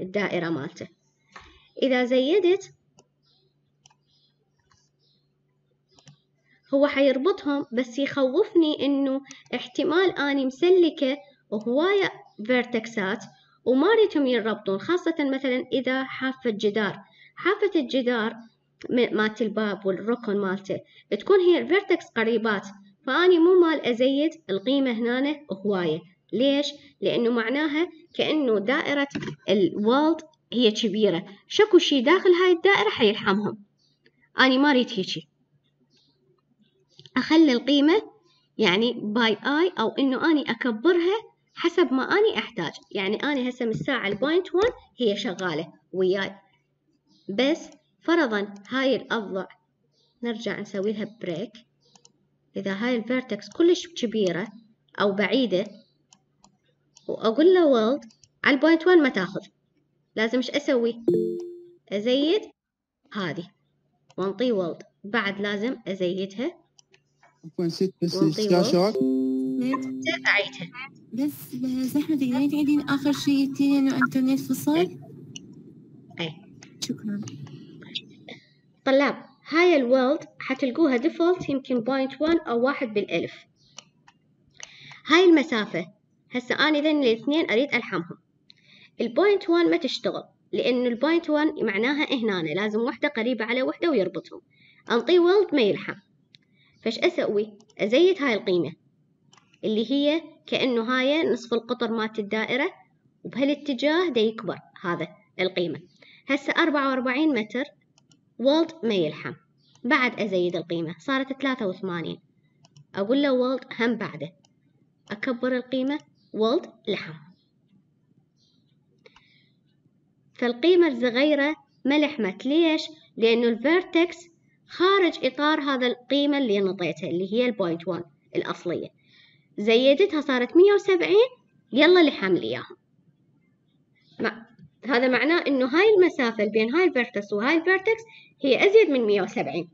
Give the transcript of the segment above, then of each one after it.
الدائرة مالته. إذا زيدت هو حيربطهم بس يخوفني إنه احتمال أني مسلكة هواية فيرتكسات وما ريتهم ينربطون خاصة مثلا إذا حافة جدار حافة الجدار مالت الباب والركن مالته تكون هي الفيرتكس قريبات فأني مو مال أزيد القيمة هنا هواية. ليش؟ لأنه معناها كأنه دائرة ال weld هي كبيرة. شكو شي داخل هاي الدائرة حيلحمهم أني ما ريت هيجي أخلي القيمة يعني by eye أو إنه أني أكبرها حسب ما أني أحتاج. يعني أنا هسه من الساعة ال point 1 هي شغالة وياي. بس فرضا هاي الأضلع نرجع نسوي لها break إذا هاي ال vertex كلش كبيرة أو بعيدة وأقول له weld على ال point 1 ما تاخذ. لازم إيش أسوي؟ أزيد هذه. وانطي weld بعد لازم أزيدها. عفوا ست بس ونطي الشاشات أعيدها بس زحمة تقدرين تعيدين آخر شيء إنه إنترنت فصل؟ أي شكرا. طلاب هاي ال weld حتلقوها default يمكن point 1 أو واحد بالألف. هاي المسافة. هسه أنا ذن الاثنين أريد ألحمهم. ال point 1 ما تشتغل لأن ال point 1 معناها هنا لازم وحدة قريبة على وحدة ويربطهم. أنطي weld ما يلحم. فش أسوي؟ أزيد هاي القيمة اللي هي كأنه هاي نصف القطر مالت الدائرة وبهالاتجاه دا يكبر هذا القيمة. هسه أربعة وأربعين متر weld ما يلحم. بعد أزيد القيمة صارت ثلاثة وثمانين. أقول له weld هم بعده. أكبر القيمة؟ weld لحم. فالقيمة الصغيرة ما لحمت؟ ليش؟ لأنه ال vertex خارج إطار هذا القيمة اللي نطيتها اللي هي ال point 1 الأصلية. زيدتها صارت مية وسبعين يلا لحم لي مع هذا معناه إنه هاي المسافة بين هاي ال vertex وهاي ال vertex هي أزيد من مية وسبعين.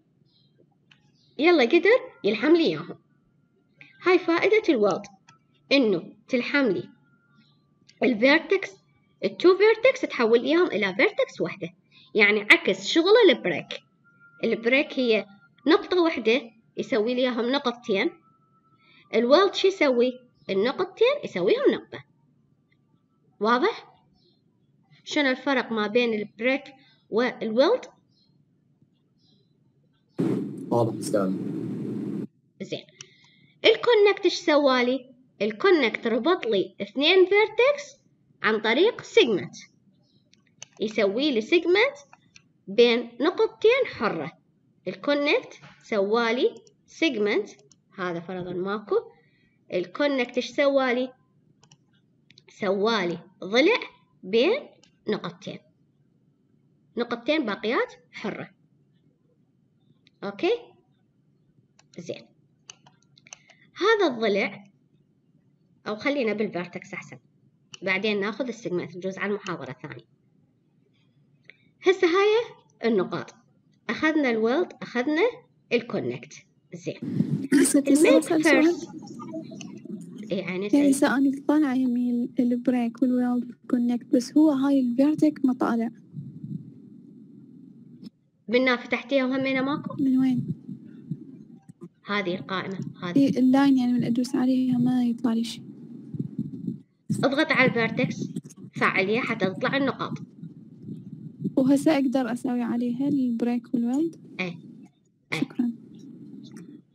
يلا قدر يلحم لي إياهم هاي فائدة ال weld إنه تلحم لي ال vertex ال two vertex تحول إياهم إلى vertex واحدة يعني عكس شغل ال break ال break هي نقطة واحدة يسوي لي إياهم نقطتين ال weld شو يسوي؟ النقطتين يسويهم نقطة واضح؟ شنو الفرق ما بين ال break وال weld؟ واضح أستاذ زين ال connect إيش سوالي؟ ال connect ربط لي اثنين vertex عن طريق segment يسوي لي segment بين نقطتين حرة. ال connect سوالي segment هذا فرضا ماكو. ال connect إيش سوالي سوالي ضلع بين نقطتين. نقطتين باقيات حرة. أوكي؟ زين. هذا الضلع أو خلينا بال vertex أحسن. بعدين نأخذ ال segment نجوز على المحاضرة الثانية هسه هاي النقاط. أخذنا ال weld أخذنا ال connect زين. اي يعني يعني أنا طالعة يمي ال break وال weld connect بس هو هاي ال vertex ما طالع. بنا فتحتيها وهمينا ماكو؟ من وين؟ هذه القائمة هذه. إيه ال line يعني من أدوس عليها ما يطلع لي شي اضغط على ال vertex فعليها حتى تطلع النقاط. وهسه أقدر أسوي عليها ال break وال weld. إيه. إيه. شكرا.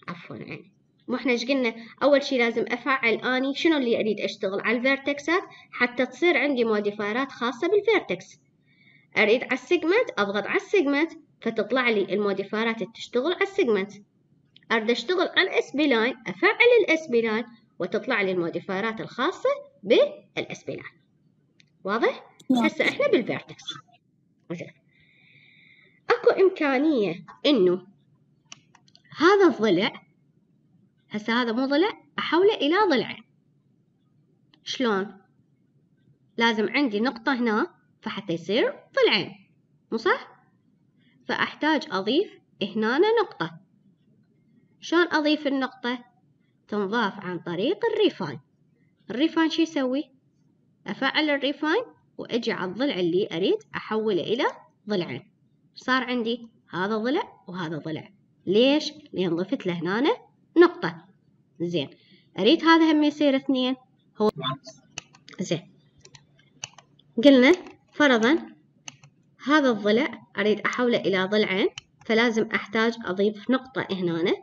عفوا يعني مو إحنا إيش قلنا؟ أول شي لازم أفعل أني شنو اللي أريد أشتغل على ال vertexات حتى تصير عندي modifierات خاصة بال vertex. أريد على ال segment أضغط على ال segment فتطلع لي ال modifierات اللي تشتغل على ال segment. أريد أشتغل على ال spline أفعل ال spline وتطلع لي ال modifierات الخاصة بال spline واضح؟ هسه إحنا بال vertex. أكو إمكانية إنه هذا الضلع هسه هذا مو ضلع أحوله إلى ضلعين شلون؟ لازم عندي نقطة هنا فحتى يصير ضلعين مو صح؟ فأحتاج أضيف هنا نقطة. شلون أضيف النقطة؟ تنضاف عن طريق ال refine ال refine شو يسوي؟ أفعل ال refine وأجي على الضلع اللي أريد أحوله إلى ضلعين. صار عندي هذا ضلع وهذا ضلع. ليش؟ لأن ضفت له هنا نقطة. زين. أريد هذا هم يصير اثنين. هو زين. قلنا فرضا هذا الضلع أريد أحوله إلى ضلعين فلازم أحتاج أضيف نقطة هنا.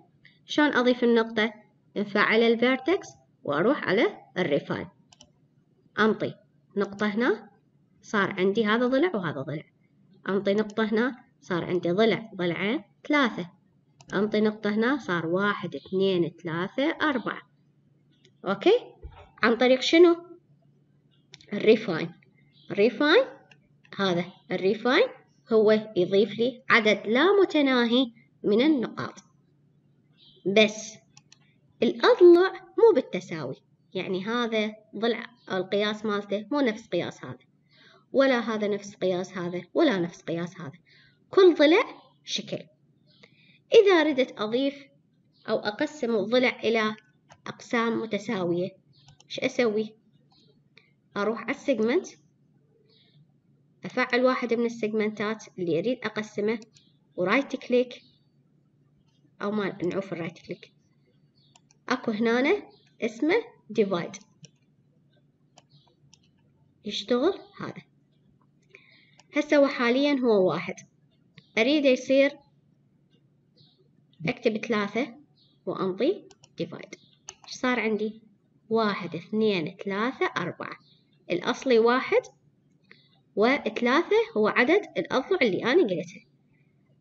شلون أضيف النقطة؟ نفعل ال vertex وأروح على ال refine أنطي نقطة هنا صار عندي هذا ضلع وهذا ضلع. أنطي نقطة هنا صار عندي ضلع ضلعين ثلاثة. أنطي نقطة هنا صار واحد اثنين ثلاثة أربعة. أوكي؟ عن طريق شنو؟ ال refine ال refine هذا ال refine هو يضيف لي عدد لا متناهي من النقاط. بس الأضلع مو بالتساوي يعني هذا ضلع القياس مالته مو نفس قياس هذا ولا هذا نفس قياس هذا ولا نفس قياس هذا. كل ضلع شكل. إذا ردت أضيف أو أقسم الضلع إلى أقسام متساوية إيش أسوي؟ أروح على ال segment أفعل واحد من ال segmentات اللي أريد أقسمه و right click أو ما نعوف ال right click أكو هنا اسمه divide. يشتغل هذا هسه هو حاليا هو واحد أريده يصير أكتب ثلاثة وأمضي divide. إيش صار عندي واحد اثنين ثلاثة أربعة الأصلي واحد وثلاثة هو عدد الأضلع اللي أنا قلتها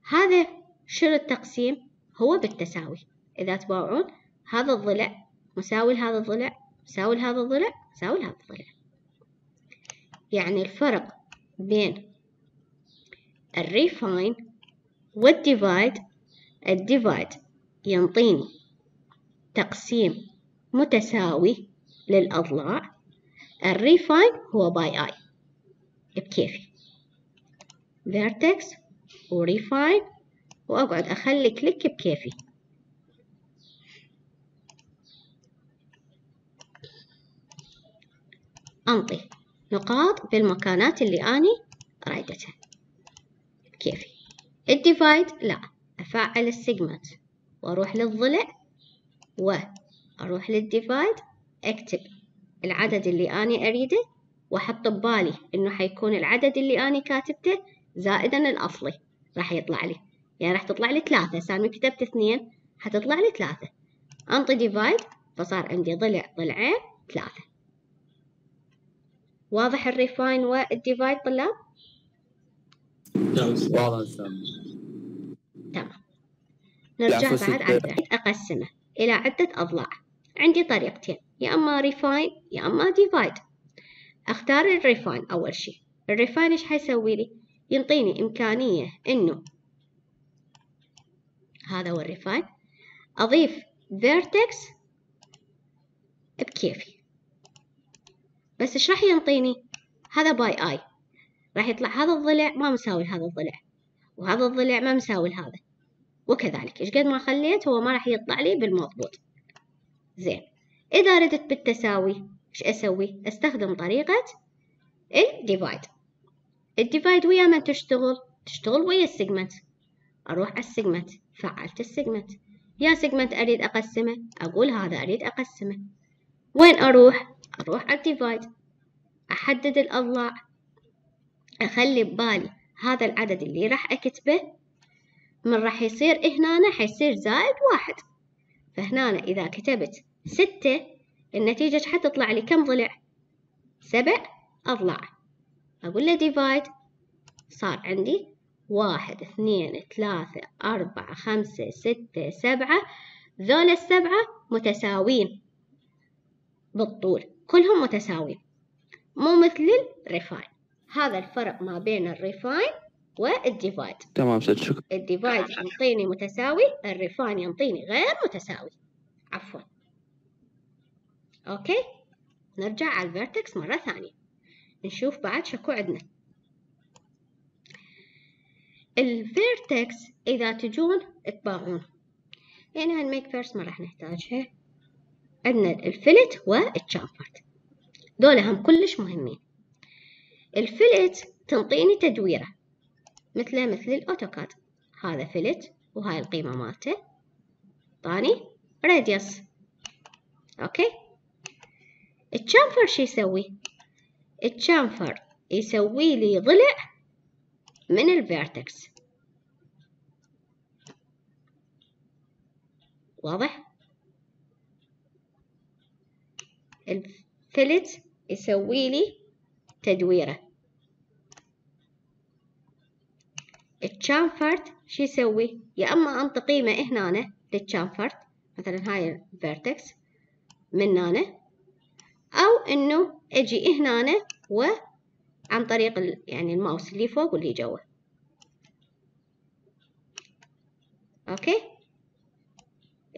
هذا شنو التقسيم هو بالتساوي إذا تباوعون هذا الضلع مساوي لهذا الضلع مساوي لهذا الضلع مساوي لهذا الضلع. يعني الفرق بين الريفاين وال divide ال divide ينطيني تقسيم متساوي للأضلاع ال refine هو باي آي بكيفي. vertex و refine وأقعد أخلي click بكيفي. أنطي نقاط بالمكانات اللي أني رايدتها. كيفي ال divide لا. أفعل ال segment. وأروح للضلع وأروح لل divide أكتب العدد اللي أني أريده وأحط ببالي إنه حيكون العدد اللي أني كاتبته زائدا الأصلي. راح يطلع لي. يعني راح تطلع لي ثلاثة. سامي كتبت اثنين حتطلع لي ثلاثة. أنطي divide فصار عندي ضلع ضلعين ثلاثة. واضح ال refine وال divide طلاب؟ واضح تمام. نرجع بعد عن أقسمه. إلى عدة أضلاع. عندي طريقتين. يا أما refine يا أما divide. أختار ال refine أول شي. ال refine إيش حيسوي لي؟ ينطيني إمكانية إنه هذا هو ال refine. أضيف vertex بكيفي. بس إيش راح ينطيني. هذا by eye راح يطلع هذا الضلع ما مساوي لهذا الضلع وهذا الضلع ما مساوي لهذا. وكذلك إيش قد ما خليت هو ما راح يطلع لي بالمضبوط. زين. إذا ردت بالتساوي إيش أسوي؟ أستخدم طريقة ال divide ال divide ويا من تشتغل؟ تشتغل ويا ال segment أروح على ال segment فعلت ال segment يا segment أريد أقسمه؟ أقول هذا أريد أقسمه. وين أروح؟ أروح على ال divide. أحدد الأضلاع. أخلي ببالي هذا العدد اللي راح أكتبه. من راح يصير هنا حيصير زائد واحد. فهنا إذا كتبت ستة النتيجة حتطلع لي كم ضلع؟ سبع أضلاع. أقول له divide صار عندي واحد اثنين ثلاثة أربعة خمسة ستة سبعة. ذول السبعة متساوين بالطول. كلهم متساويين. مو مثل ال refine هذا الفرق ما بين ال refine وال divide تمام ست شكرا. ال divide ينطيني متساوي ال refine ينطيني غير متساوي. عفوا. okay؟ نرجع على ال vertex مرة ثانية. نشوف بعد شكو عندنا. ال vertex إذا تجون تباعون. يعني هال make first ما راح نحتاجها؟ عندنا ال fillet وال chamfer دول هم كلش مهمين. ال fillet تنطيني تدويره مثله مثل ال AutoCAD. هذا fillet وهاي القيمة مالته. طاني radius. okay؟ ال chamfer شو يسوي؟ ال chamfer يسوي لي ضلع من ال vertex. واضح؟ ال fillet يسوي لي تدويره. ال chamfer شو يسوي؟ يا أما انطي قيمه هنا لل chamfer مثلا هاي ال vertex من هنا أو إنه أجي هنا و عن طريق يعني الماوس اللي فوق واللي جوا okay؟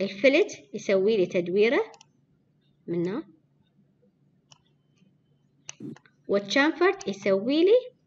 ال fillet يسوي لي تدويره من هنا. والشامفرت يسوي لي